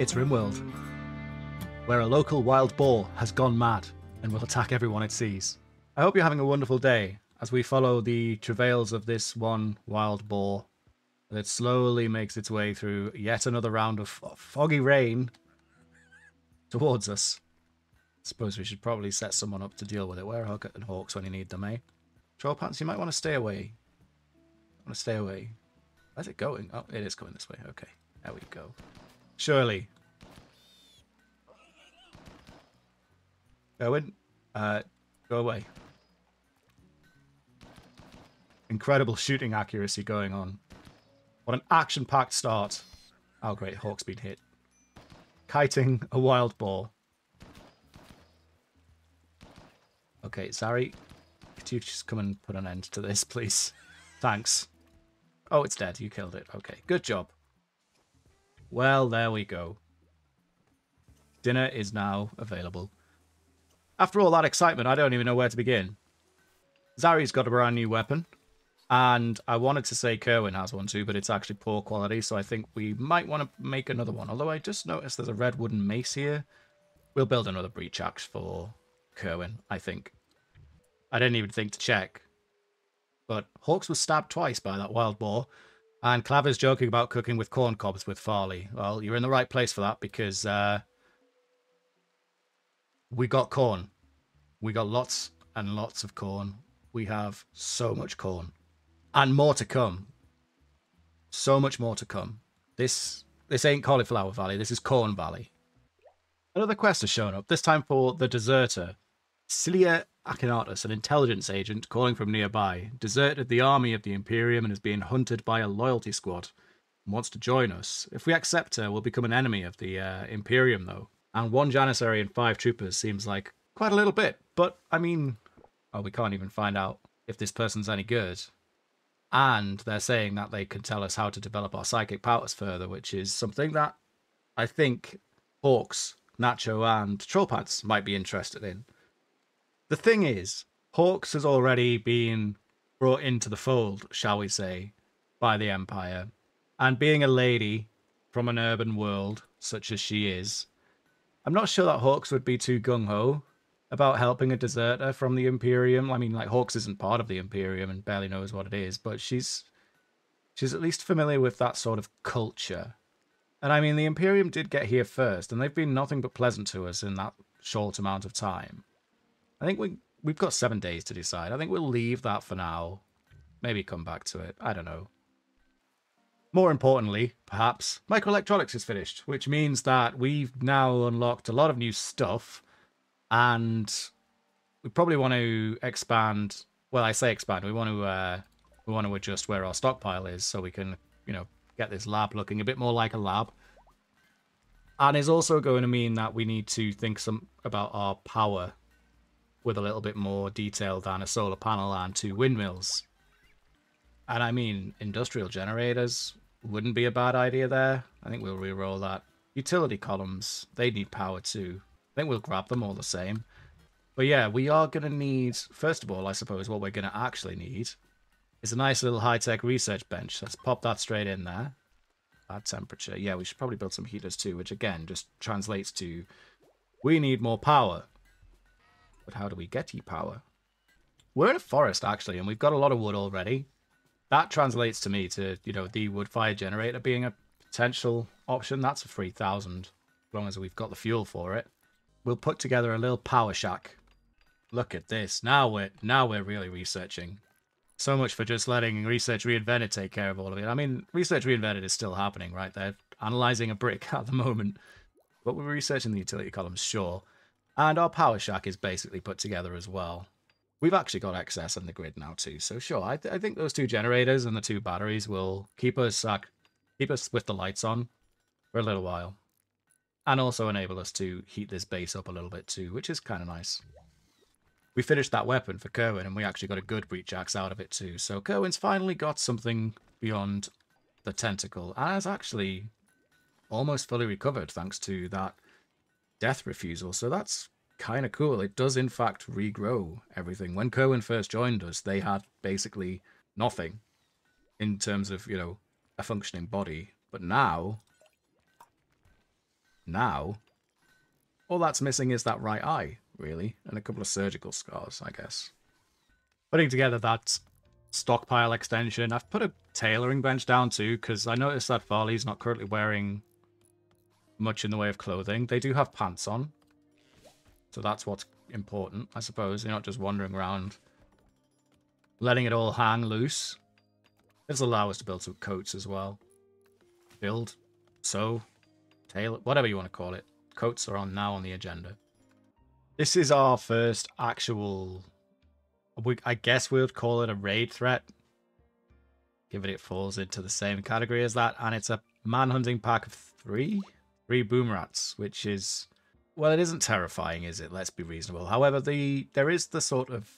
It's Rimworld, where a local wild boar has gone mad and will attack everyone it sees. I hope you're having a wonderful day as we follow the travails of this one wild boar that slowly makes its way through yet another round of foggy rain towards us. Suppose we should probably set someone up to deal with it. Where are and Hawks when you need them, eh? Troll Pants, you might want to stay away. want to stay away. Where's it going? Oh, it is going this way. Okay, there we go. Surely. Owen, uh, go away. Incredible shooting accuracy going on. What an action-packed start. Oh, great. Hawk's been hit. Kiting a wild boar. Okay, Zari, could you just come and put an end to this, please? Thanks. Oh, it's dead. You killed it. Okay, good job. Well, there we go. Dinner is now available. After all that excitement, I don't even know where to begin. Zari's got a brand new weapon. And I wanted to say Kerwin has one too, but it's actually poor quality, so I think we might want to make another one. Although I just noticed there's a red wooden mace here. We'll build another breach axe for Kerwin, I think. I didn't even think to check. But Hawks was stabbed twice by that wild boar. And Claver's joking about cooking with corn cobs with Farley. Well, you're in the right place for that because uh, we got corn. We got lots and lots of corn. We have so much corn and more to come. So much more to come. This this ain't Cauliflower Valley. This is Corn Valley. Another quest has shown up. This time for the deserter, Cilia Akinatus, an intelligence agent calling from nearby, deserted the army of the Imperium and is being hunted by a loyalty squad. And wants to join us. If we accept her, we'll become an enemy of the uh, Imperium, though. And one Janissary and five troopers seems like quite a little bit. But I mean, oh, we can't even find out if this person's any good and they're saying that they can tell us how to develop our psychic powers further, which is something that I think Hawks, Nacho, and Trollpants might be interested in. The thing is, Hawks has already been brought into the fold, shall we say, by the Empire, and being a lady from an urban world such as she is, I'm not sure that Hawks would be too gung ho about helping a deserter from the Imperium. I mean, like Hawks isn't part of the Imperium and barely knows what it is, but she's she's at least familiar with that sort of culture. And I mean, the Imperium did get here first, and they've been nothing but pleasant to us in that short amount of time. I think we we've got seven days to decide. I think we'll leave that for now. Maybe come back to it. I don't know. More importantly, perhaps, microelectronics is finished, which means that we've now unlocked a lot of new stuff and we probably want to expand. Well, I say expand. We want to uh, we want to adjust where our stockpile is so we can you know get this lab looking a bit more like a lab. And is also going to mean that we need to think some about our power with a little bit more detail than a solar panel and two windmills. And I mean, industrial generators wouldn't be a bad idea there. I think we'll re-roll that. Utility columns, they need power too. I think we'll grab them all the same. But yeah, we are going to need, first of all, I suppose, what we're going to actually need is a nice little high-tech research bench. Let's pop that straight in there. Bad temperature. Yeah, we should probably build some heaters too, which again just translates to we need more power. But how do we get e-power? We're in a forest, actually, and we've got a lot of wood already. That translates to me to, you know, the wood fire generator being a potential option. That's a 3,000, as long as we've got the fuel for it we'll put together a little power shack. Look at this. Now we're now we're really researching. So much for just letting Research Reinvented take care of all of it. I mean, Research Reinvented is still happening, right? They're analyzing a brick at the moment. But we're researching the utility columns, sure. And our power shack is basically put together as well. We've actually got excess on the grid now too, so sure. I, th I think those two generators and the two batteries will keep us uh, keep us with the lights on for a little while and also enable us to heat this base up a little bit too, which is kind of nice. We finished that weapon for Kerwin, and we actually got a good breach axe out of it too. So Kerwin's finally got something beyond the tentacle, and has actually almost fully recovered thanks to that death refusal. So that's kind of cool. It does, in fact, regrow everything. When Kerwin first joined us, they had basically nothing in terms of, you know, a functioning body. But now, now, all that's missing is that right eye, really, and a couple of surgical scars, I guess. Putting together that stockpile extension, I've put a tailoring bench down too, because I noticed that Farley's not currently wearing much in the way of clothing. They do have pants on, so that's what's important, I suppose. You're not just wandering around letting it all hang loose. This allow us to build some coats as well. Build, sew, tailor, whatever you want to call it. Coats are on now on the agenda. This is our first actual, I guess we would call it a raid threat. Given it falls into the same category as that. And it's a manhunting pack of three? Three boom which is well, it isn't terrifying, is it? Let's be reasonable. However, the there is the sort of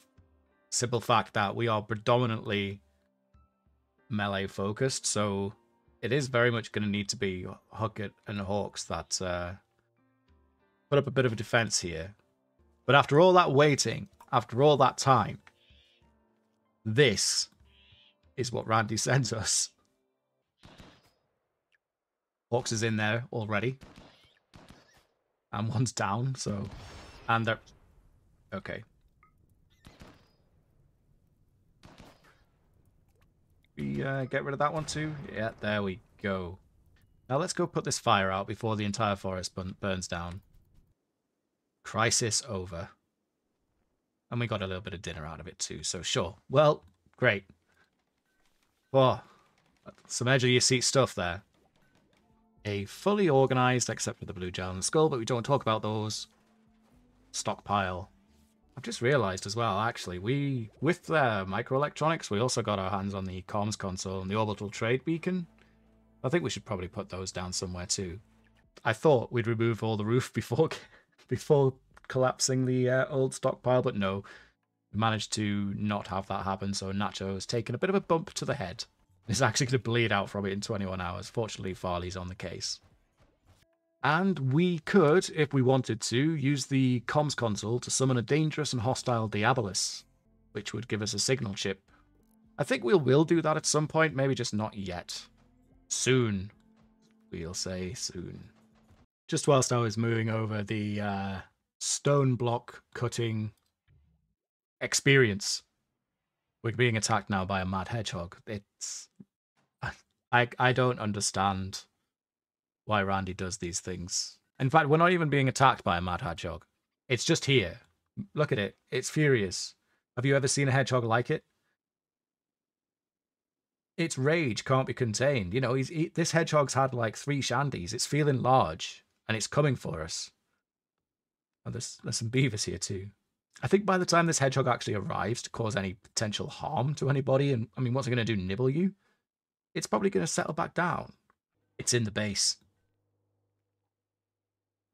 simple fact that we are predominantly melee focused, so it is very much going to need to be Hucket and Hawks that uh, put up a bit of a defense here. But after all that waiting, after all that time, this is what Randy sends us. Hawks is in there already and one's down, so... And they're... Okay. We uh, get rid of that one too? Yeah, there we go. Now let's go put this fire out before the entire forest burns down. Crisis over. And we got a little bit of dinner out of it too, so sure. Well, great. Oh, some edge of your seat stuff there a fully organized, except for the blue gel and the skull, but we don't talk about those, stockpile. I've just realized as well, actually, we, with the microelectronics, we also got our hands on the comms console and the orbital trade beacon. I think we should probably put those down somewhere too. I thought we'd remove all the roof before before collapsing the uh, old stockpile, but no. We managed to not have that happen, so Nacho has taken a bit of a bump to the head is actually going to bleed out from it in 21 hours. Fortunately, Farley's on the case. And we could, if we wanted to, use the comms console to summon a dangerous and hostile Diabolus, which would give us a signal chip. I think we will do that at some point, maybe just not yet. Soon. We'll say soon. Just whilst I was moving over the uh, stone block cutting experience we're being attacked now by a mad hedgehog. It's I I don't understand why Randy does these things. In fact, we're not even being attacked by a mad hedgehog. It's just here. Look at it. It's furious. Have you ever seen a hedgehog like it? Its rage can't be contained. You know, he's he, this hedgehog's had like three shandies. It's feeling large and it's coming for us. Oh, there's there's some beavers here too. I think by the time this hedgehog actually arrives to cause any potential harm to anybody, and I mean, what's it going to do? Nibble you? It's probably going to settle back down. It's in the base.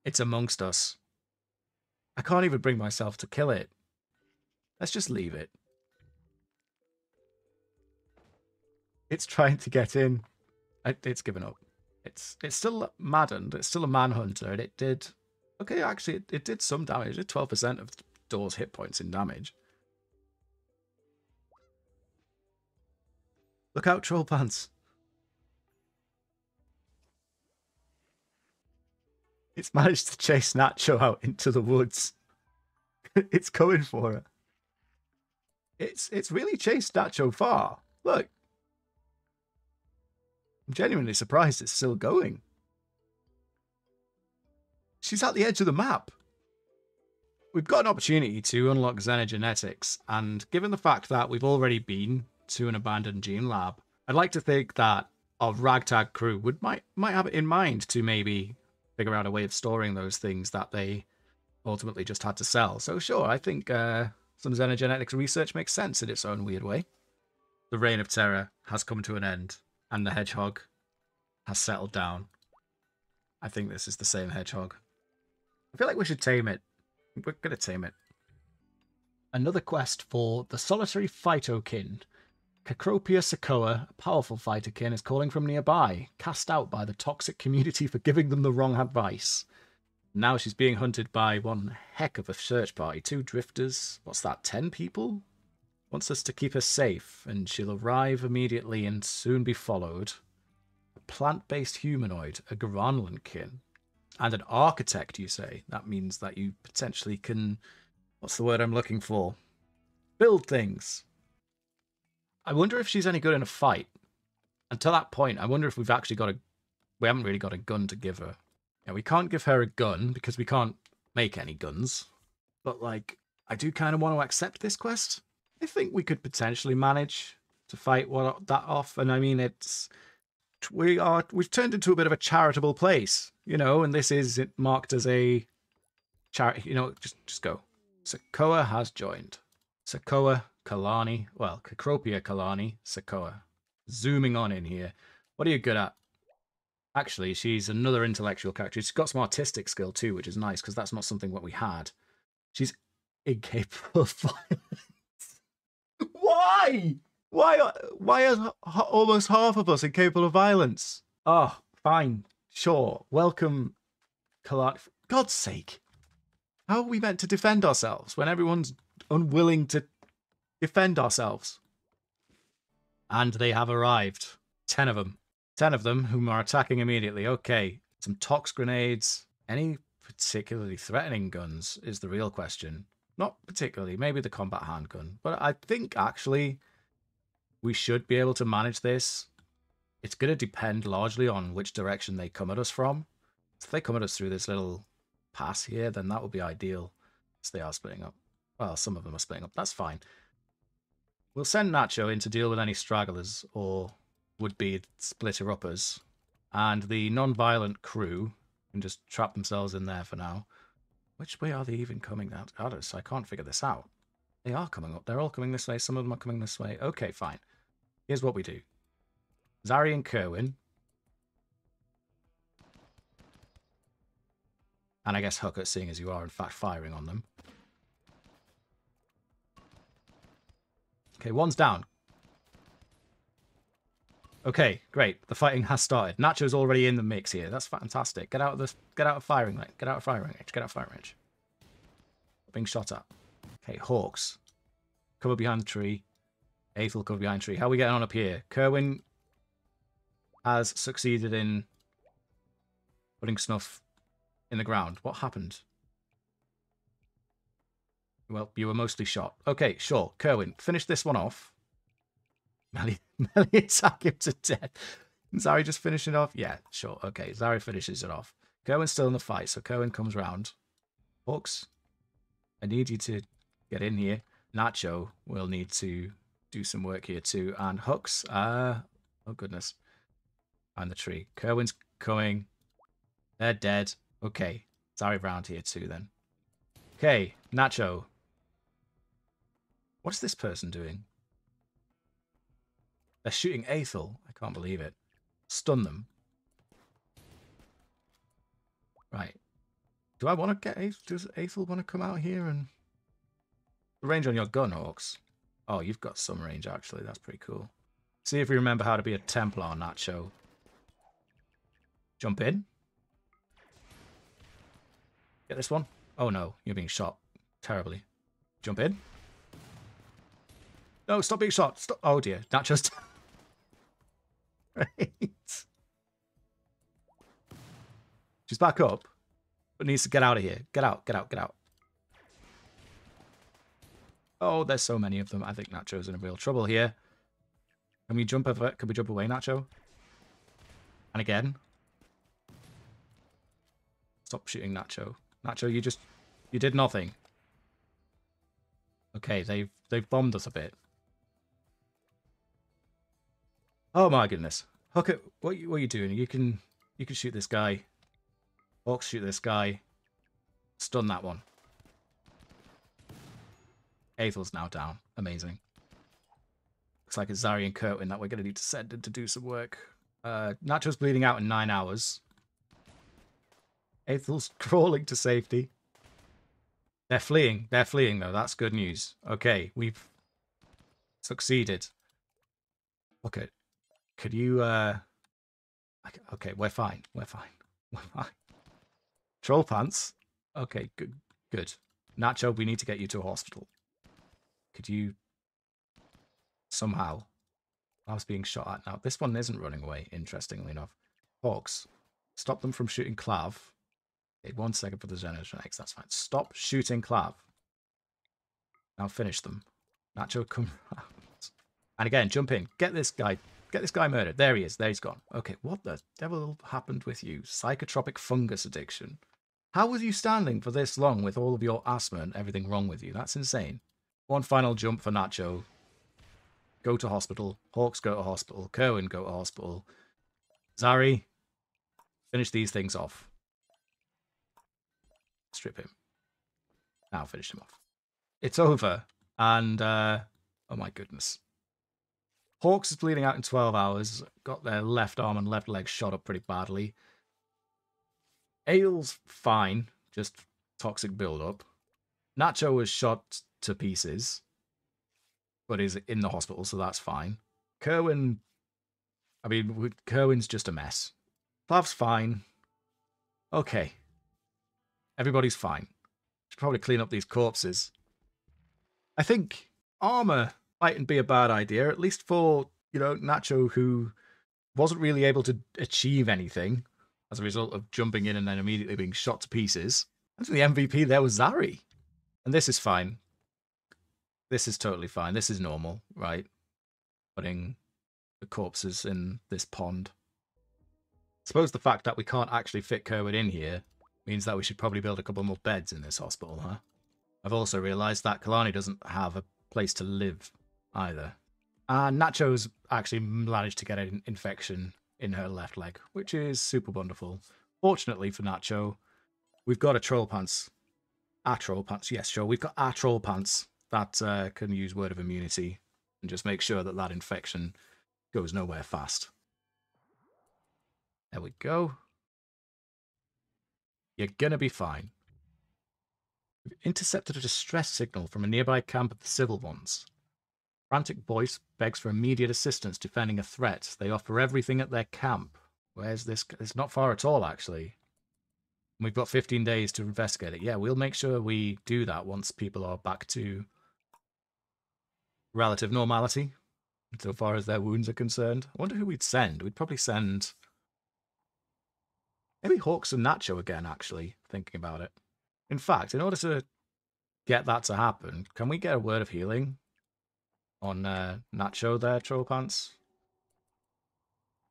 It's amongst us. I can't even bring myself to kill it. Let's just leave it. It's trying to get in. It's given up. It's it's still maddened. It's still a manhunter, and it did. Okay, actually, it, it did some damage. It did twelve percent of Door's hit points in damage. Look out, Troll Pants. It's managed to chase Nacho out into the woods. it's going for it. It's it's really chased Nacho far. Look. I'm genuinely surprised it's still going. She's at the edge of the map we've got an opportunity to unlock xenogenetics, and given the fact that we've already been to an abandoned gene lab, I'd like to think that our ragtag crew would might might have it in mind to maybe figure out a way of storing those things that they ultimately just had to sell. So sure, I think uh, some xenogenetics research makes sense in its own weird way. The reign of terror has come to an end, and the hedgehog has settled down. I think this is the same hedgehog. I feel like we should tame it we're to tame it. Another quest for the solitary phytokin. Cecropia secoa, a powerful phytokin, is calling from nearby, cast out by the toxic community for giving them the wrong advice. Now she's being hunted by one heck of a search party. Two drifters. What's that? Ten people? Wants us to keep her safe, and she'll arrive immediately and soon be followed. A plant-based humanoid, a Granlandkin, and an architect, you say? That means that you potentially can... What's the word I'm looking for? Build things. I wonder if she's any good in a fight. Until that point, I wonder if we've actually got a... We haven't really got a gun to give her. Yeah, we can't give her a gun because we can't make any guns. But, like, I do kind of want to accept this quest. I think we could potentially manage to fight what that off. And I mean, it's we are we've turned into a bit of a charitable place, you know, and this is it marked as a charity. You know, just just go. Sokoa has joined. Sokoa Kalani, well, Cecropia Kalani, Sokoa. Zooming on in here. What are you good at? Actually, she's another intellectual character. She's got some artistic skill too, which is nice because that's not something what we had. She's incapable of violence. Why? Why? Uh, why are almost half of us incapable of violence? Oh, fine, sure. Welcome, Kalat. For God's sake, how are we meant to defend ourselves when everyone's unwilling to defend ourselves? And they have arrived. Ten of them. Ten of them whom are attacking immediately. Okay, some tox grenades. Any particularly threatening guns is the real question. Not particularly, maybe the combat handgun. But I think actually we should be able to manage this. It's going to depend largely on which direction they come at us from. If they come at us through this little pass here, then that would be ideal. So they are splitting up. Well, some of them are splitting up. That's fine. We'll send Nacho in to deal with any stragglers or would-be splitter-uppers. And the non-violent crew can just trap themselves in there for now. Which way are they even coming out at us? I can't figure this out. They are coming up. They're all coming this way. Some of them are coming this way. Okay, fine. Here's what we do. Zari and Kerwin. And I guess Hooker, seeing as you are in fact firing on them. Okay, one's down. Okay, great. The fighting has started. Nacho's already in the mix here. That's fantastic. Get out of this. Get out of firing range. Get out of firing range. Get out of firing range. Being shot at. Okay, Hawks. Cover behind the tree. Aethel cover behind tree. How are we getting on up here? Kerwin has succeeded in putting snuff in the ground. What happened? Well, you were mostly shot. Okay, sure. Kerwin, finish this one off. Melly, Melly attack him to death. Zari just finishing off? Yeah, sure. Okay, Zari finishes it off. Kerwin's still in the fight, so Kerwin comes round. Hooks, I need you to get in here. Nacho will need to do some work here too. And Hooks, uh, oh goodness. And the tree. Kerwin's coming. They're dead. Okay, Zari round here too then. Okay, Nacho. What's this person doing? They're shooting Aethel. I can't believe it. Stun them. Right. Do I want to get Aethel? Does Aethel want to come out here and... The range on your gun, Hawks. Oh, you've got some range, actually. That's pretty cool. See if you remember how to be a Templar show. Jump in. Get this one. Oh, no. You're being shot terribly. Jump in. No, stop being shot. Stop. Oh, dear. That just... right. She's back up, but needs to get out of here. Get out, get out, get out. Oh, there's so many of them. I think Nacho's in real trouble here. Can we jump over? Can we jump away, Nacho? And again. Stop shooting Nacho. Nacho, you just you did nothing. Okay, they've they've bombed us a bit. Oh my goodness. Hooker, what what are you doing? You can you can shoot this guy. Hawks shoot this guy. Stun that one. Aethel's now down. Amazing. Looks like it's Zari and Kerwin that we're going to need to send in to do some work. Uh, Nacho's bleeding out in nine hours. Aethel's crawling to safety. They're fleeing. They're fleeing, though. That's good news. Okay, we've succeeded. Okay. Could you, uh... Okay, we're fine. We're fine. We're fine. Troll pants. Okay, good. Good. Nacho, we need to get you to a hospital. Could you somehow? I was being shot at now. This one isn't running away, interestingly enough. Hawks, stop them from shooting Clav. Okay, one second for the Generation X, that's fine. Stop shooting Clav. Now finish them. Nacho, come. And again, jump in. Get this guy. Get this guy murdered. There he is. There he's gone. Okay, what the devil happened with you? Psychotropic fungus addiction. How was you standing for this long with all of your asthma and everything wrong with you? That's insane. One final jump for Nacho. Go to hospital. Hawks go to hospital. Kerwin go to hospital. Zari, finish these things off. Strip him. Now finish him off. It's over. And, uh, oh my goodness. Hawks is bleeding out in 12 hours. Got their left arm and left leg shot up pretty badly. Ale's fine, just toxic buildup. Nacho was shot to pieces, but is in the hospital, so that's fine. Kerwin, I mean, Kerwin's just a mess. Clav's fine. Okay. Everybody's fine. Should probably clean up these corpses. I think armor mightn't be a bad idea, at least for, you know, Nacho, who wasn't really able to achieve anything as a result of jumping in and then immediately being shot to pieces. I think the MVP there was Zari. And this is fine. This is totally fine. This is normal, right? Putting the corpses in this pond. Suppose the fact that we can't actually fit Kerwin in here means that we should probably build a couple more beds in this hospital, huh? I've also realised that Kalani doesn't have a place to live either. And Nacho's actually managed to get an infection in her left leg, which is super wonderful. Fortunately for Nacho, we've got a troll pants. Our troll pants, yes, sure. We've got our troll pants that uh, can use word of immunity and just make sure that that infection goes nowhere fast. There we go. You're gonna be fine. We've intercepted a distress signal from a nearby camp of the civil ones. Frantic voice begs for immediate assistance defending a threat. They offer everything at their camp. Where's this? It's not far at all, actually. We've got 15 days to investigate it. Yeah, we'll make sure we do that once people are back to relative normality, so far as their wounds are concerned. I wonder who we'd send. We'd probably send maybe Hawks and Nacho again, actually, thinking about it. In fact, in order to get that to happen, can we get a word of healing on uh, Nacho there, Troll Pants.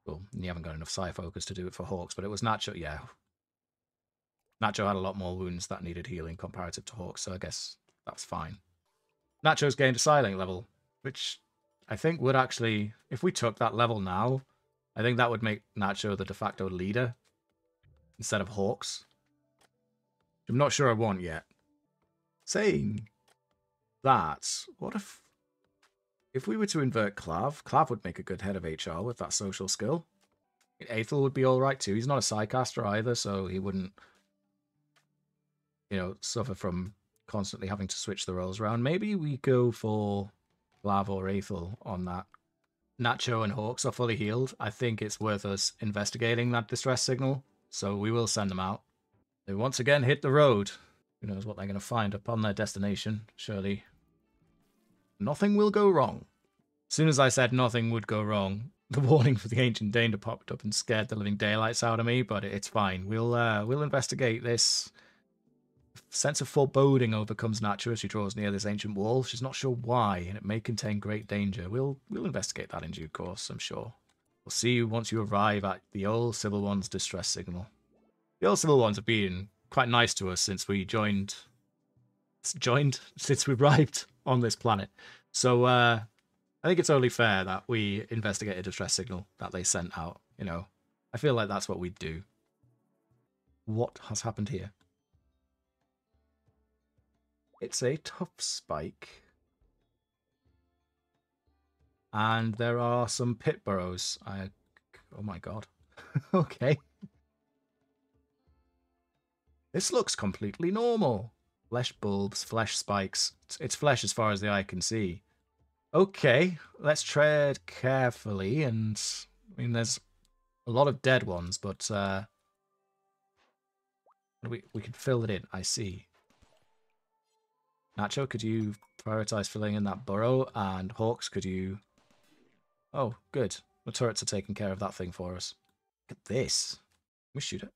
Well, you haven't got enough Psi Focus to do it for Hawks, but it was Nacho, yeah. Nacho had a lot more wounds that needed healing comparative to Hawks, so I guess that's fine. Nacho's gained a Psylink level, which I think would actually, if we took that level now, I think that would make Nacho the de facto leader instead of Hawks. I'm not sure I want yet. Saying that, what if if we were to invert Clav, Clav would make a good head of HR with that social skill. Aethel would be alright too. He's not a Psycaster either, so he wouldn't, you know, suffer from constantly having to switch the roles around. Maybe we go for Clav or Aethel on that. Nacho and Hawks are fully healed. I think it's worth us investigating that distress signal, so we will send them out. They once again hit the road. Who knows what they're going to find upon their destination, surely nothing will go wrong. As soon as I said nothing would go wrong, the warning for the ancient danger popped up and scared the living daylights out of me. But it's fine. We'll uh, we'll investigate this. Sense of foreboding overcomes Nacho as she draws near this ancient wall. She's not sure why, and it may contain great danger. We'll we'll investigate that in due course, I'm sure. We'll see you once you arrive at the old Civil One's distress signal. The old Civil Ones have been quite nice to us since we joined joined since we arrived on this planet. So uh, I think it's only fair that we investigate a distress signal that they sent out. You know, I feel like that's what we'd do. What has happened here? It's a tough spike. And there are some pit burrows. I, oh my god. okay. This looks completely normal. Flesh bulbs, flesh spikes. It's flesh as far as the eye can see. Okay, let's tread carefully. And I mean, there's a lot of dead ones, but uh, We, we can fill it in. I see. Nacho, could you prioritize filling in that burrow? And Hawks, could you... Oh, good. The turrets are taking care of that thing for us. Look at this. We shoot it?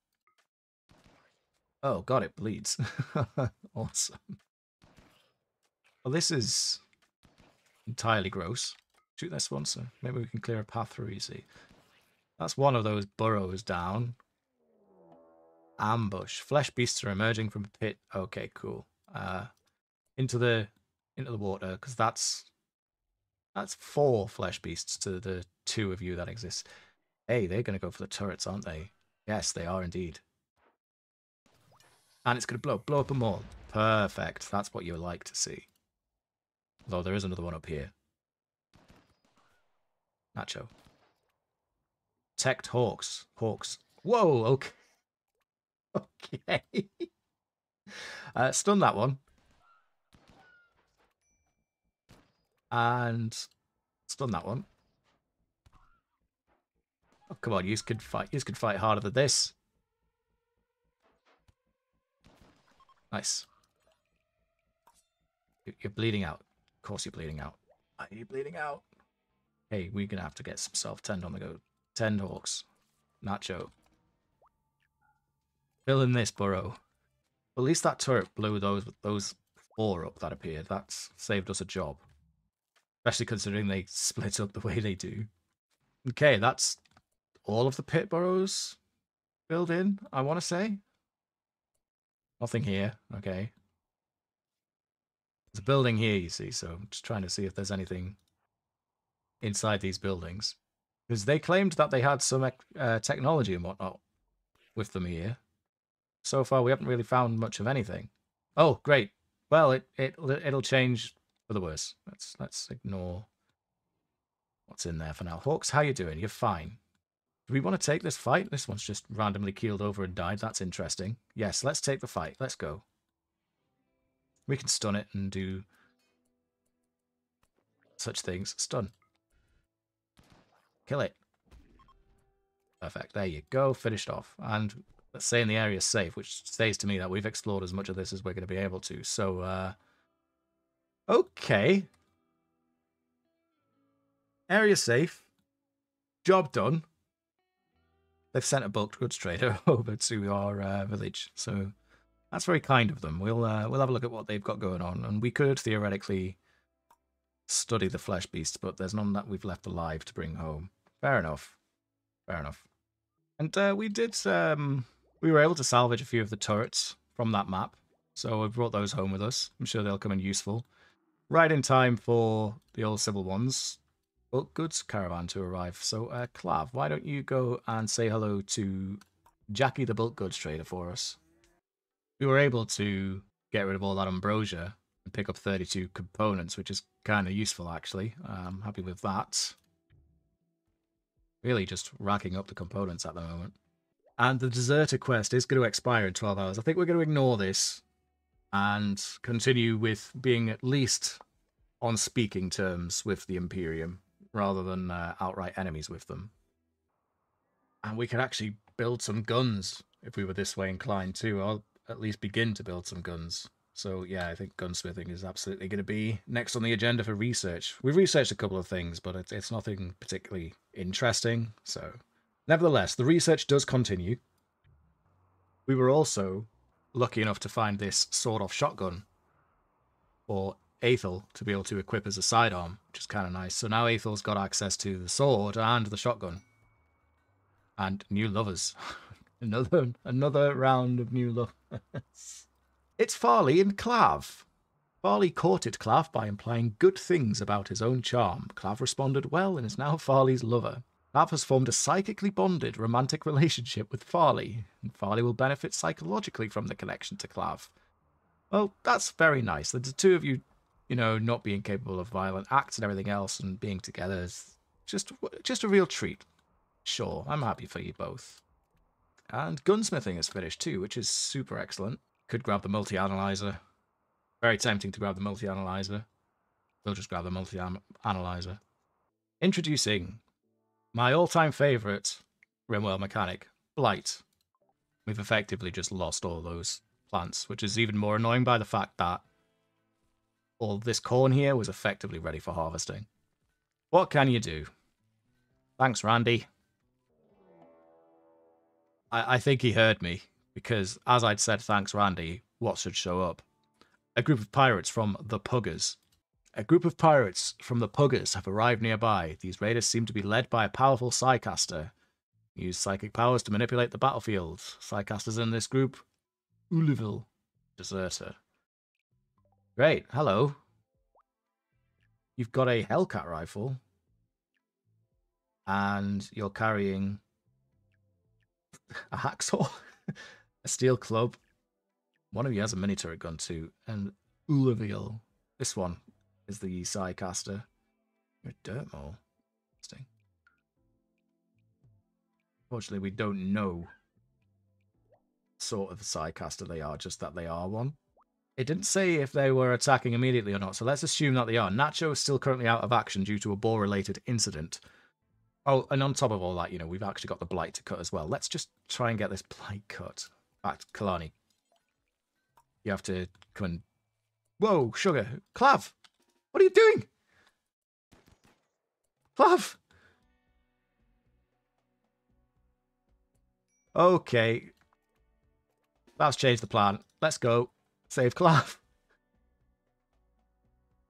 Oh, God, it bleeds. awesome. Well, this is entirely gross. Shoot this one, so maybe we can clear a path through easy. That's one of those burrows down. Ambush. Flesh beasts are emerging from a pit. Okay, cool. Uh, into the into the water because that's that's four flesh beasts to the two of you that exist. Hey, they're going to go for the turrets, aren't they? Yes, they are indeed. And it's going to blow. Blow up them all. Perfect. That's what you like to see. Although there is another one up here. Nacho. Protect hawks. Hawks. Whoa, okay. Okay. uh, stun that one. And stun that one. Oh, come on, you could fight. You could fight harder than this. Nice. You're bleeding out. Of course you're bleeding out. Are you bleeding out? Hey, we're gonna have to get some self-tend on the go. Tend hawks. Nacho. Fill in this burrow. At least that turret blew those those four up that appeared. That's saved us a job. Especially considering they split up the way they do. Okay, that's all of the pit burrows filled in, I want to say. Nothing here. Okay. There's a building here, you see, so I'm just trying to see if there's anything inside these buildings. Because they claimed that they had some uh, technology and whatnot with them here. So far, we haven't really found much of anything. Oh, great. Well, it, it, it'll change for the worse. Let's, let's ignore what's in there for now. Hawks, how you doing? You're fine. Do we want to take this fight? This one's just randomly keeled over and died. That's interesting. Yes, let's take the fight. Let's go. We can stun it and do such things. Stun. Kill it. Perfect. There you go. Finished off. And let's say in the area safe, which says to me that we've explored as much of this as we're going to be able to. So, uh, okay. Area safe. Job done. They've sent a bulk goods trader over to our uh, village, so that's very kind of them. We'll uh, we'll have a look at what they've got going on, and we could theoretically study the flesh beasts, but there's none that we've left alive to bring home. Fair enough. Fair enough. And uh, we did um, we were able to salvage a few of the turrets from that map, so we brought those home with us. I'm sure they'll come in useful. Right in time for the old civil ones goods caravan to arrive. So, uh, Clav, why don't you go and say hello to Jackie the bulk goods trader for us? We were able to get rid of all that ambrosia and pick up 32 components, which is kind of useful, actually. I'm happy with that. Really just racking up the components at the moment. And the deserter quest is going to expire in 12 hours. I think we're going to ignore this and continue with being at least on speaking terms with the Imperium rather than uh, outright enemies with them. And we could actually build some guns if we were this way inclined too. I'll at least begin to build some guns. So yeah, I think gunsmithing is absolutely going to be next on the agenda for research. We've researched a couple of things, but it's, it's nothing particularly interesting. So nevertheless, the research does continue. We were also lucky enough to find this sawed-off shotgun for Aethel to be able to equip as a sidearm, which is kind of nice. So now Aethel's got access to the sword and the shotgun. And new lovers. another another round of new lovers. it's Farley and Clav. Farley courted Clav by implying good things about his own charm. Clav responded well and is now Farley's lover. Clav has formed a psychically bonded romantic relationship with Farley, and Farley will benefit psychologically from the connection to Clav. Well, that's very nice. The two of you you know, not being capable of violent acts and everything else and being together is just just a real treat. Sure, I'm happy for you both. And gunsmithing is finished too, which is super excellent. Could grab the multi-analyzer. Very tempting to grab the multi-analyzer. We'll just grab the multi-analyzer. Introducing my all-time favourite Rimworld mechanic, Blight. We've effectively just lost all those plants, which is even more annoying by the fact that all this corn here was effectively ready for harvesting. What can you do? Thanks, Randy. I, I think he heard me, because as I'd said thanks, Randy, what should show up? A group of pirates from the Puggers. A group of pirates from the Puggers have arrived nearby. These raiders seem to be led by a powerful Psycaster. Use psychic powers to manipulate the battlefield. Psycasters in this group. Uliville. Deserter. Great. Hello. You've got a Hellcat rifle. And you're carrying a hacksaw, a steel club. One of you has a mini turret gun too. And Uliville. This one is the Psycaster. You're a dirt mole. Interesting. Fortunately, we don't know sort of Psycaster they are, just that they are one. It didn't say if they were attacking immediately or not, so let's assume that they are. Nacho is still currently out of action due to a boar-related incident. Oh, and on top of all that, you know, we've actually got the blight to cut as well. Let's just try and get this blight cut. Back Kalani. You have to come and... Whoa, Sugar. Clav! What are you doing? Clav! Okay. Let's change the plan. Let's go. Save Clav.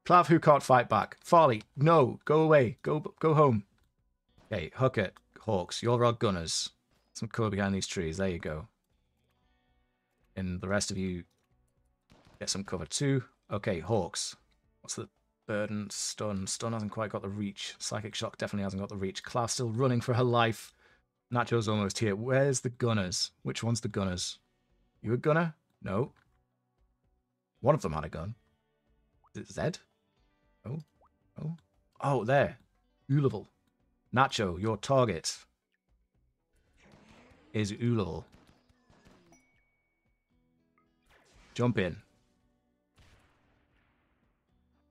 Clav who can't fight back. Farley, no. Go away. Go go home. Okay, Hooker, Hawks, you're our gunners. Some cover behind these trees. There you go. And the rest of you get some cover too. Okay, Hawks. What's the burden? Stun. Stun hasn't quite got the reach. Psychic Shock definitely hasn't got the reach. Clav still running for her life. Nacho's almost here. Where's the gunners? Which one's the gunners? You a gunner? No. One of them had a gun. Is it Zed? Oh. Oh. Oh, there. Uliville. Nacho, your target is Uliville. Jump in.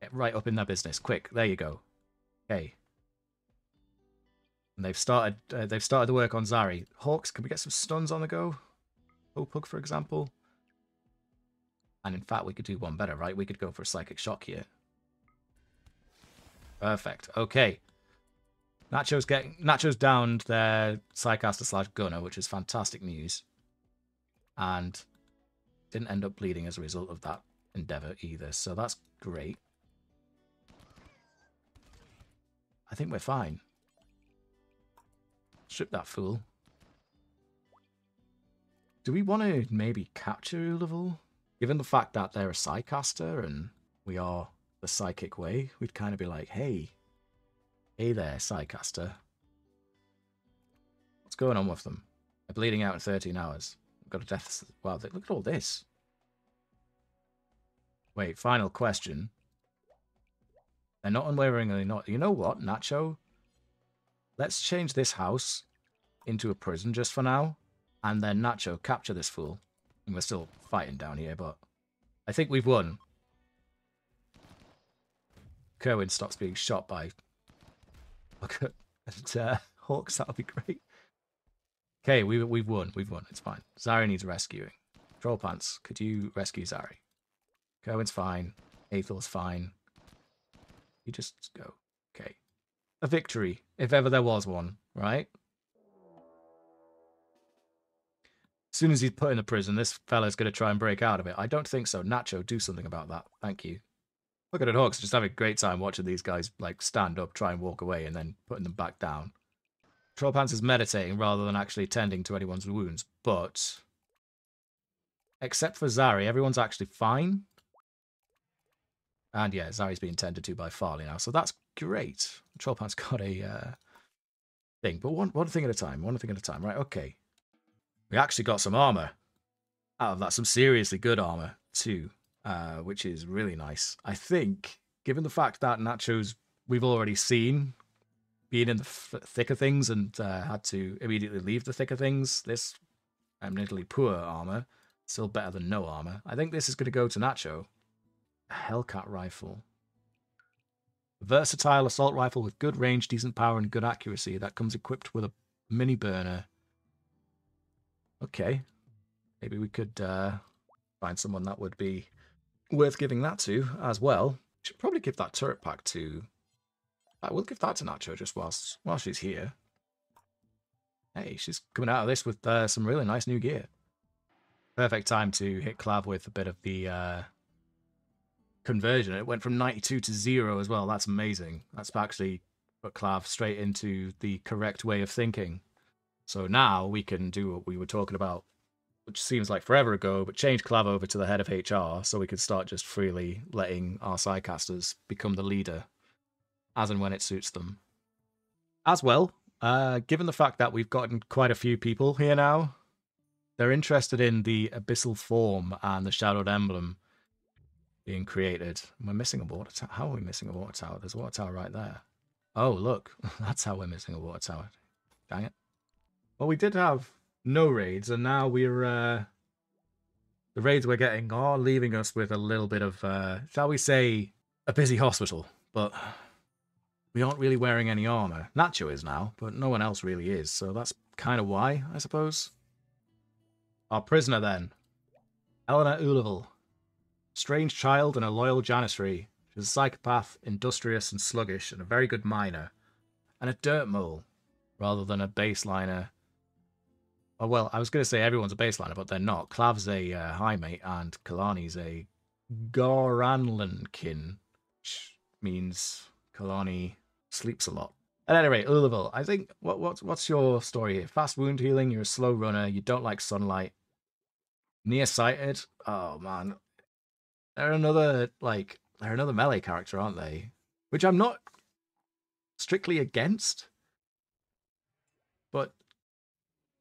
Get right up in their business. Quick. There you go. Okay. And they've started uh, they've started the work on Zari. Hawks, can we get some stuns on the go? Opug, for example. And in fact, we could do one better, right? We could go for a Psychic Shock here. Perfect. Okay. Nacho's getting Nacho's downed their Psycaster slash Gunner, which is fantastic news. And didn't end up bleeding as a result of that endeavor either, so that's great. I think we're fine. Strip that fool. Do we want to maybe capture Uliville? Given the fact that they're a Psycaster and we are the Psychic Way, we'd kind of be like, hey, hey there, Psycaster. What's going on with them? They're bleeding out in 13 hours. We've got a death... Wow, look at all this. Wait, final question. They're not unwaveringly not... You know what, Nacho? Let's change this house into a prison just for now. And then Nacho, capture this fool. And we're still fighting down here, but I think we've won. Kerwin stops being shot by at uh, Hawks. That'll be great. Okay, we, we've won. We've won. It's fine. Zari needs rescuing. Troll Pants, could you rescue Zari? Kerwin's fine. Aethel's fine. You just go. Okay. A victory, if ever there was one, right? As soon as he's put in the prison, this fella's going to try and break out of it. I don't think so. Nacho, do something about that. Thank you. Look at it, Hawks. Just having a great time watching these guys like stand up, try and walk away, and then putting them back down. Troll Trollpants is meditating rather than actually tending to anyone's wounds, but except for Zari, everyone's actually fine. And yeah, Zari's being tended to by Farley now, so that's great. Trollpants got a uh, thing, but one one thing at a time. One thing at a time, right? Okay, we actually got some armor out of that, some seriously good armor too, uh, which is really nice. I think, given the fact that Nacho's we've already seen being in the f- thick of things and uh, had to immediately leave the thick of things, this eminently poor armor, still better than no armor. I think this is going to go to Nacho. A Hellcat rifle. Versatile assault rifle with good range, decent power, and good accuracy that comes equipped with a mini burner Okay. maybe we could uh, find someone that would be worth giving that to as well. Should probably give that turret pack to. I will give that to Nacho just whilst while she's here. Hey, she's coming out of this with uh, some really nice new gear. Perfect time to hit Clav with a bit of the uh, conversion. It went from 92 to 0 as well. That's amazing. That's actually put Clav straight into the correct way of thinking. So now we can do what we were talking about, which seems like forever ago, but change Clav over to the head of HR so we can start just freely letting our psycasters become the leader as and when it suits them. As well, uh, given the fact that we've gotten quite a few people here now, they're interested in the abyssal form and the shadowed emblem being created. We're missing a water tower. How are we missing a water tower? There's a water tower right there. Oh, look. That's how we're missing a water tower. Dang it. Well, we did have no raids, and now we're... Uh, the raids we're getting are leaving us with a little bit of, uh, shall we say, a busy hospital. But we aren't really wearing any armor. Nacho is now, but no one else really is, so that's kind of why, I suppose. Our prisoner, then. Eleanor Ulival. Strange child and a loyal janissary. She's a psychopath, industrious and sluggish, and a very good miner. And a dirt mole, rather than a baseliner. Oh, well, I was going to say everyone's a baseliner, but they're not. Clav's a uh, Highmate, and Kalani's a Goranlankin, which means Kalani sleeps a lot. At any rate, Ulival, I think what what's what's your story here? Fast wound healing, you're a slow runner, you don't like sunlight. Nearsighted, oh man. They're another like they're another melee character, aren't they? Which I'm not strictly against. But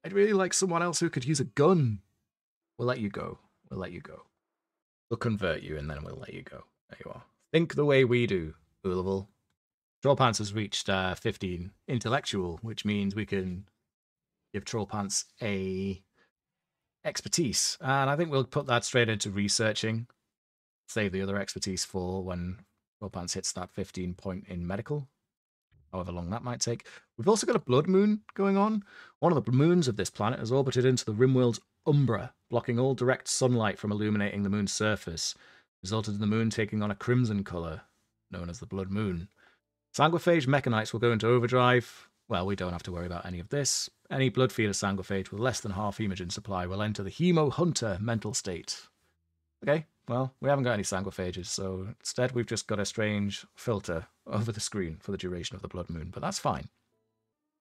I'd really like someone else who could use a gun. We'll let you go. We'll let you go. We'll convert you and then we'll let you go. There you are. Think the way we do, Ulival. Trollpants has reached uh, 15 intellectual, which means we can give Trollpants a expertise. And I think we'll put that straight into researching. Save the other expertise for when Trollpants hits that 15 point in medical, however long that might take. We've also got a blood moon going on. One of the moons of this planet has orbited into the rimworld's umbra, blocking all direct sunlight from illuminating the moon's surface, resulted in the moon taking on a crimson color, known as the blood moon. Sanguiphage mechanites will go into overdrive. Well, we don't have to worry about any of this. Any blood feeder sanguiphage with less than half hemogen supply will enter the hemo hunter mental state. Okay, well, we haven't got any sanguiphages, so instead we've just got a strange filter over the screen for the duration of the blood moon, but that's fine.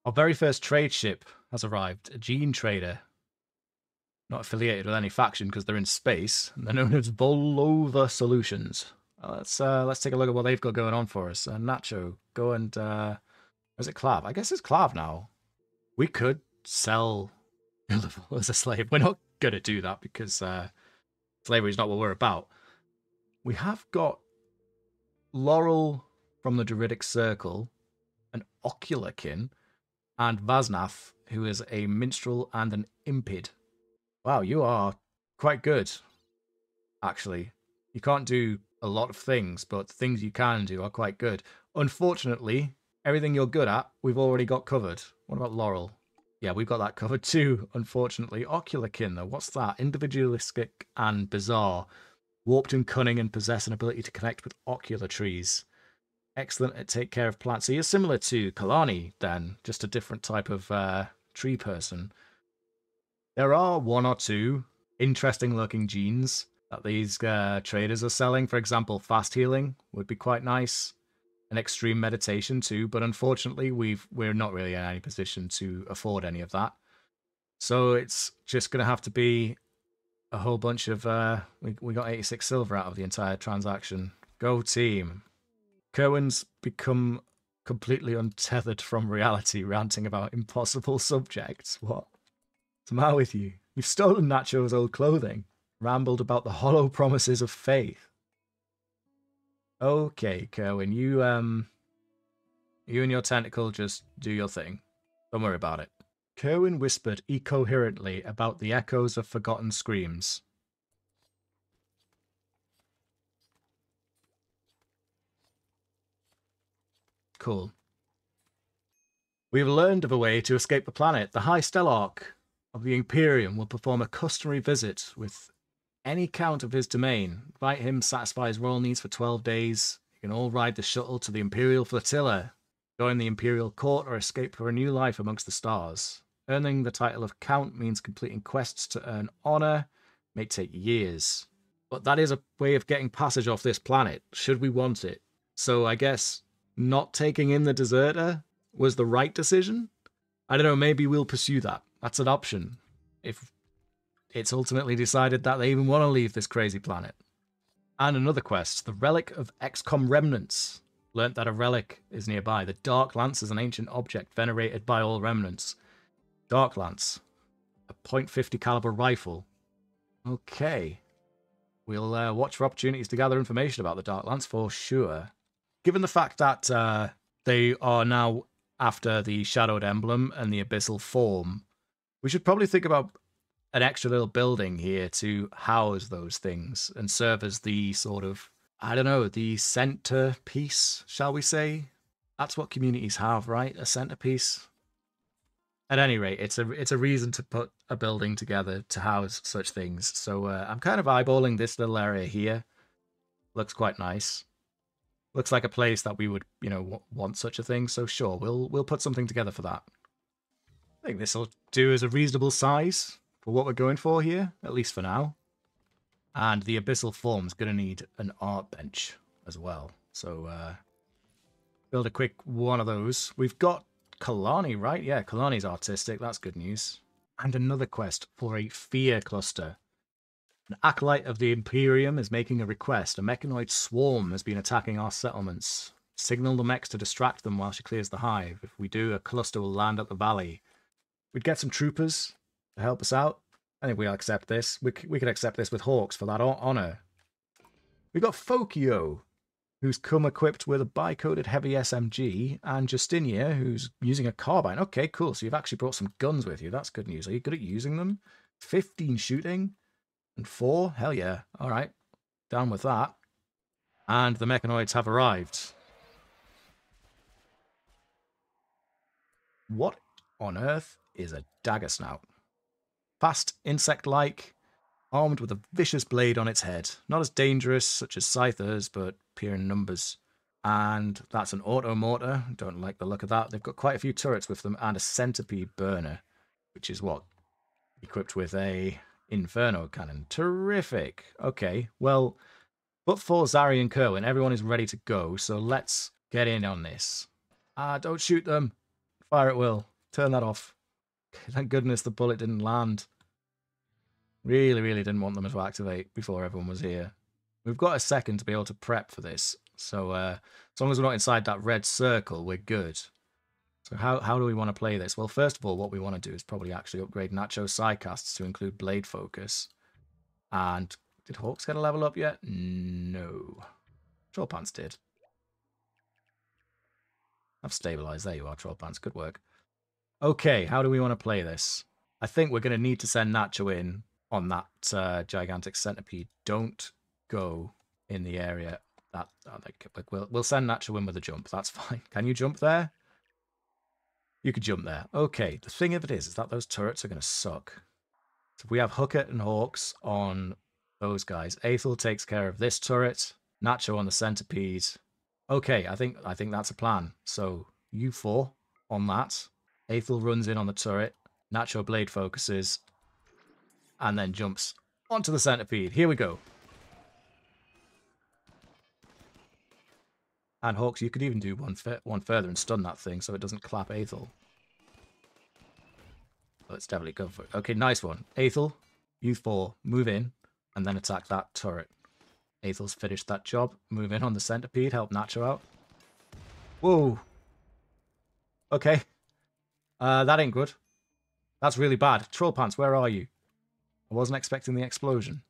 Our very first trade ship has arrived, a gene trader. Not affiliated with any faction because they're in space, and they're known as Volova Solutions. Let's uh, let's take a look at what they've got going on for us. Uh, Nacho, go and uh, is it Clav? I guess it's Clav now. We could sell as a slave. We're not gonna do that because uh, slavery is not what we're about. We have got Laurel from the Druidic Circle, an Ocularkin, and Vaznath, who is a minstrel and an impid. Wow, you are quite good, actually. You can't do a lot of things, but the things you can do are quite good. Unfortunately, everything you're good at, we've already got covered. What about Laurel? Yeah, we've got that covered too, unfortunately. Ocularkin, though, what's that? Individualistic and bizarre. Warped and cunning and possess an ability to connect with ocular trees. Excellent at take care of plants. So you're similar to Kalani, then, just a different type of uh, tree person. There are one or two interesting looking genes that these uh, traders are selling. For example, fast healing would be quite nice, and extreme meditation too. But unfortunately, we've we're not really in any position to afford any of that. So it's just going to have to be a whole bunch of. Uh, we we got 86 silver out of the entire transaction. Go team. Kerwin's become completely untethered from reality, ranting about impossible subjects. What? What's the matter with you? You've stolen Nacho's old clothing rambled about the hollow promises of faith. Okay, Kerwin, you um you and your tentacle just do your thing. Don't worry about it. Kerwin whispered incoherently about the echoes of forgotten screams. Cool. We've learned of a way to escape the planet, the High Stellarch. of the Imperium will perform a customary visit with any count of his domain. Invite him, satisfy his royal needs for 12 days. You can all ride the shuttle to the Imperial Flotilla, join the Imperial Court, or escape for a new life amongst the stars. Earning the title of Count means completing quests to earn honor, may take years. But that is a way of getting passage off this planet, should we want it. So I guess not taking in the deserter was the right decision. I don't know, maybe we'll pursue that. That's an option. If it's ultimately decided that they even want to leave this crazy planet. And another quest, the Relic of XCOM Remnants. Learnt that a relic is nearby. The Dark Lance is an ancient object venerated by all remnants. Dark Lance, a .50 caliber rifle. Okay. We'll uh, watch for opportunities to gather information about the Dark Lance for sure. Given the fact that uh, they are now after the Shadowed Emblem and the Abyssal Form, we should probably think about an extra little building here to house those things and serve as the sort of I don't know, the centerpiece, shall we say? That's what communities have, right? A centerpiece. At any rate, it's a it's a reason to put a building together to house such things. So uh, I'm kind of eyeballing this little area here. Looks quite nice. Looks like a place that we would, you know, want such a thing. So sure, we'll we'll put something together for that. I think this will do as a reasonable size for what we're going for here, at least for now. And the abyssal form's going to need an art bench as well. So uh, build a quick one of those. We've got Kalani, right? Yeah, Kalani's artistic. That's good news. And another quest for a fear cluster. An acolyte of the Imperium is making a request. A mechanoid swarm has been attacking our settlements. Signal the mechs to distract them while she clears the hive. If we do, a cluster will land at the valley. We'd get some troopers to help us out. I think we'll accept this. We, we could accept this with Hawks for that honor. We've got Fokio, who's come equipped with a bicoded heavy SMG, and Justinia, who's using a carbine. Okay, cool. So you've actually brought some guns with you. That's good news. Are you good at using them? 15 shooting and 4? Hell yeah. All right. Down with that. And the mechanoids have arrived. What on earth is a dagger snout? Fast, insect-like, armed with a vicious blade on its head. Not as dangerous, such as scythers, but appear in numbers. And that's an auto mortar. Don't like the look of that. They've got quite a few turrets with them and a centipede burner, which is what? Equipped with a inferno cannon. Terrific. Okay, well, but for Zari and Kerwin, everyone is ready to go, so let's get in on this. Ah, don't shoot them. Fire at will. Turn that off. Thank goodness the bullet didn't land. Really, really didn't want them to activate before everyone was here. We've got a second to be able to prep for this. So uh, as long as we're not inside that red circle, we're good. So how, how do we want to play this? Well, first of all, what we want to do is probably actually upgrade Nacho Psycasts to include Blade Focus. And did Hawks get a level up yet? No. Troll Pants did. I've stabilized. There you are, Troll Pants. Good work. Okay, how do we want to play this? I think we're going to need to send Nacho in on that uh, gigantic centipede. Don't go in the area that oh, we'll we'll send Nacho in with a jump. That's fine. Can you jump there? You could jump there. Okay. The thing of it is, is that those turrets are going to suck. So if we have Hooker and Hawks on those guys. Aethel takes care of this turret. Nacho on the centipede. Okay, I think I think that's a plan. So you four on that. Aethel runs in on the turret. Nacho blade focuses. And then jumps onto the centipede. Here we go. And Hawks, you could even do one one further and stun that thing so it doesn't clap Aethel. Let's definitely go for it. Okay, nice one. Aethel, you four, move in and then attack that turret. Aethel's finished that job. Move in on the centipede, help Nacho out. Whoa. Okay. Uh, that ain't good. That's really bad. Troll Pants, where are you? I wasn't expecting the explosion.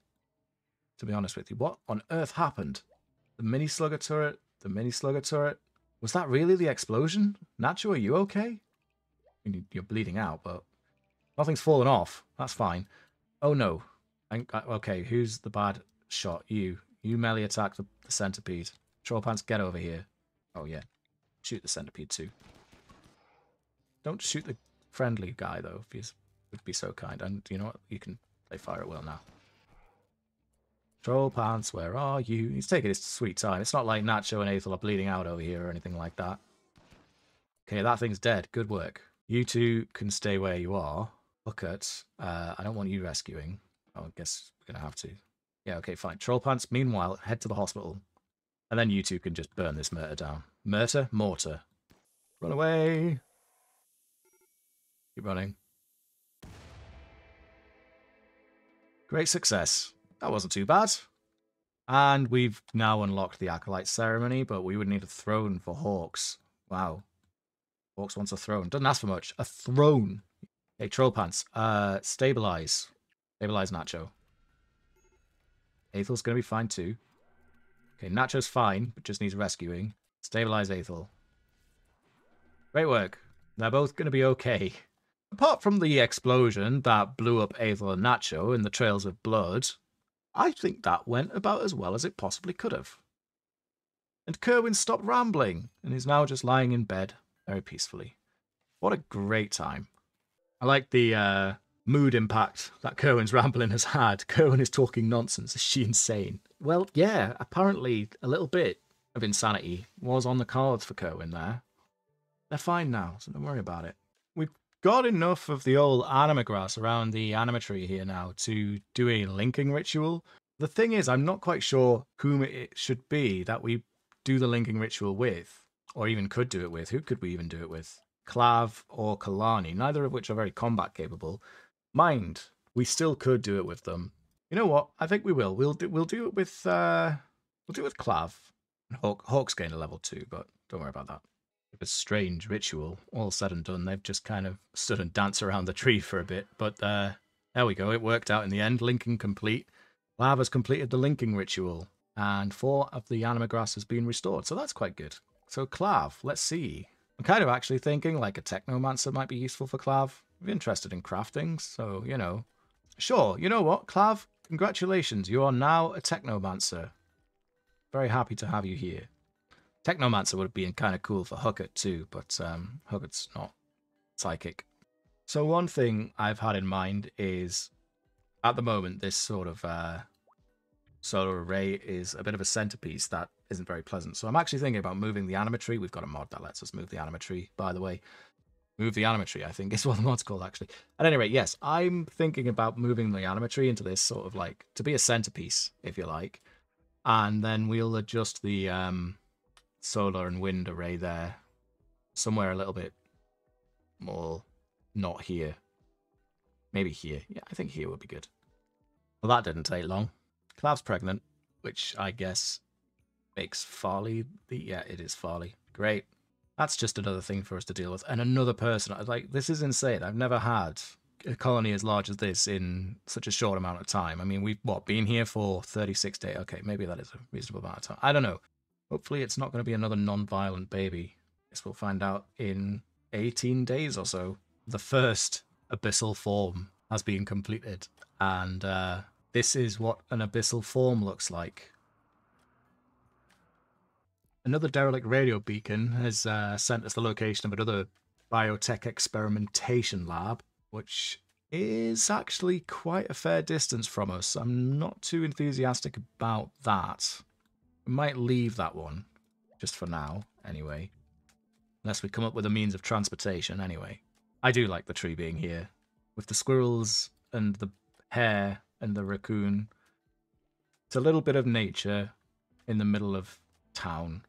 To be honest with you. What on earth happened? The mini slugger turret? The mini slugger turret? Was that really the explosion? Nacho, are you okay? I mean, you're bleeding out, but nothing's fallen off. That's fine. Oh no. Uh, okay, who's the bad shot? You. You melee attack the, the centipede. Troll Pants, get over here. Oh yeah. Shoot the centipede too. Don't shoot the friendly guy, though, if he's would be so kind. And you know what? You can play fire at will now. Troll Pants, where are you? He's taking his sweet time. It's not like Nacho and Aethel are bleeding out over here or anything like that. Okay, that thing's dead. Good work. You two can stay where you are. Bucket, uh, I don't want you rescuing. Oh, I guess we're going to have to. Yeah, okay, fine. Troll Pants, meanwhile, head to the hospital. And then you two can just burn this murder down. Murder? Mortar. Run away! Keep running. Great success. That wasn't too bad. And we've now unlocked the Acolyte Ceremony, but we would need a throne for Hawks. Wow. Hawks wants a throne. Doesn't ask for much. A throne. Hey, Troll Pants. Uh, stabilize. Stabilize Nacho. Aethel's going to be fine too. Okay, Nacho's fine, but just needs rescuing. Stabilize Aethel. Great work. They're both going to be okay. Apart from the explosion that blew up Aethel and Nacho in the trails of blood, I think that went about as well as it possibly could have. And Kerwin stopped rambling and is now just lying in bed very peacefully. What a great time. I like the uh, mood impact that Kerwin's rambling has had. Kerwin is talking nonsense. Is she insane? Well, yeah, apparently a little bit of insanity was on the cards for Kerwin there. They're fine now, so don't worry about it. Got enough of the old anima grass around the anima tree here now to do a linking ritual. The thing is, I'm not quite sure whom it should be that we do the linking ritual with, or even could do it with. Who could we even do it with? Clav or Kalani, neither of which are very combat capable. Mind, we still could do it with them. You know what? I think we will. We'll do, we'll do it with uh, we'll do it with Clav. Hawk, Hawk's gained a level two, but don't worry about that a strange ritual. All said and done, they've just kind of stood and danced around the tree for a bit. But uh, there we go. It worked out in the end. Linking complete. Lava's completed the linking ritual, and four of the anima grass has been restored. So that's quite good. So Clav, let's see. I'm kind of actually thinking like a technomancer might be useful for Clav. I'm interested in crafting, so you know. Sure, you know what, Clav? Congratulations, you are now a technomancer. Very happy to have you here. Technomancer would have been kind of cool for Huggett too, but um, Huggett's not psychic. So one thing I've had in mind is, at the moment, this sort of uh, solar array is a bit of a centerpiece that isn't very pleasant. So I'm actually thinking about moving the anima tree. We've got a mod that lets us move the anima tree, by the way. Move the anima tree, I think is what the mod's called, actually. At any rate, yes, I'm thinking about moving the anima tree into this sort of like, to be a centerpiece, if you like. And then we'll adjust the um, solar and wind array there. Somewhere a little bit more not here. Maybe here. Yeah, I think here would be good. Well, that didn't take long. Clav's pregnant, which I guess makes Farley the... Yeah, it is Farley. Great. That's just another thing for us to deal with. And another person. Like, this is insane. I've never had a colony as large as this in such a short amount of time. I mean, we've, what, been here for 36 days? Okay, maybe that is a reasonable amount of time. I don't know. Hopefully, it's not going to be another non violent baby. Guess we'll find out in 18 days or so. The first abyssal form has been completed, and uh, this is what an abyssal form looks like. Another derelict radio beacon has uh, sent us the location of another biotech experimentation lab, which is actually quite a fair distance from us. I'm not too enthusiastic about that. Might leave that one, just for now, anyway. Unless we come up with a means of transportation, anyway. I do like the tree being here. With the squirrels and the hare and the raccoon. It's a little bit of nature in the middle of town.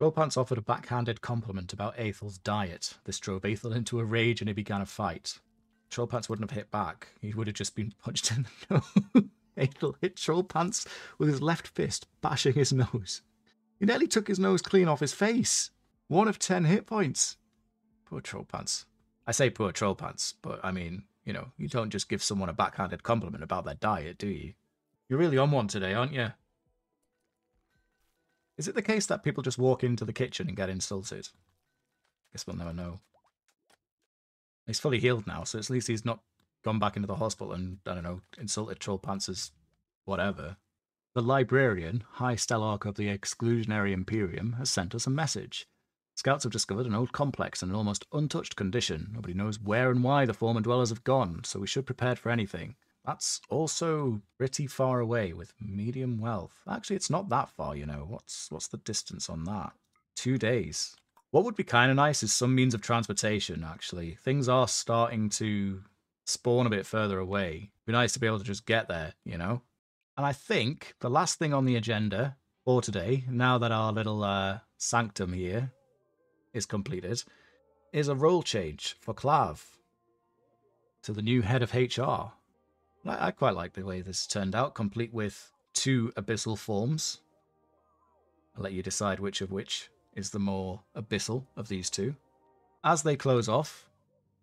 Trollpants offered a backhanded compliment about Aethel's diet. This drove Aethel into a rage and he began a fight. Trollpants wouldn't have hit back. He would have just been punched in the nose. Aethel hit Troll Pants with his left fist, bashing his nose. He nearly took his nose clean off his face. One of ten hit points. Poor Troll Pants. I say poor Troll Pants, but I mean, you know, you don't just give someone a backhanded compliment about their diet, do you? You're really on one today, aren't you? Is it the case that people just walk into the kitchen and get insulted? I Guess we'll never know. He's fully healed now, so at least he's not gone back into the hospital and, I don't know, insulted Troll Pants whatever. The librarian, High Stellarch of the Exclusionary Imperium, has sent us a message. Scouts have discovered an old complex in an almost untouched condition. Nobody knows where and why the former dwellers have gone, so we should prepare for anything. That's also pretty far away with medium wealth. Actually, it's not that far, you know. What's what's the distance on that? Two days. What would be kind of nice is some means of transportation, actually. Things are starting to spawn a bit further away. Be nice to be able to just get there, you know? And I think the last thing on the agenda for today, now that our little uh, sanctum here is completed, is a role change for Clav to the new head of HR. I, I quite like the way this turned out, complete with two abyssal forms. I'll let you decide which of which is the more abyssal of these two. As they close off,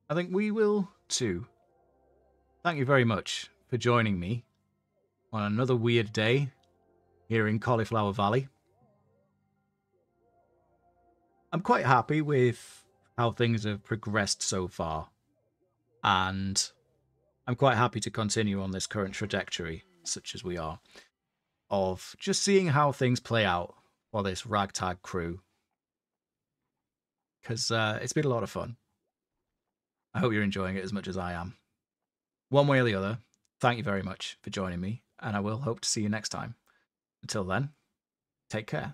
I think we will too. Thank you very much for joining me on another weird day here in Cauliflower Valley. I'm quite happy with how things have progressed so far. And I'm quite happy to continue on this current trajectory, such as we are, of just seeing how things play out for this ragtag crew. Because uh, it's been a lot of fun. I hope you're enjoying it as much as I am. One way or the other, thank you very much for joining me, and I will hope to see you next time. Until then, take care.